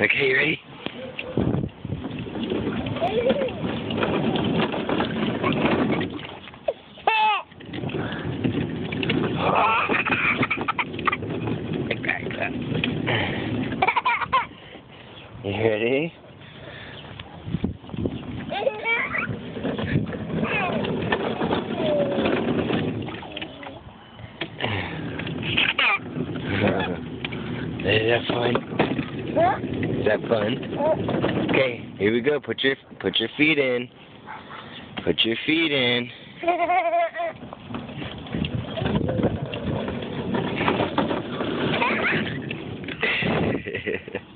Okay, you ready? You ready? Is that fun? Is that fun? Okay, here we go. Put your put your feet in. Put your feet in.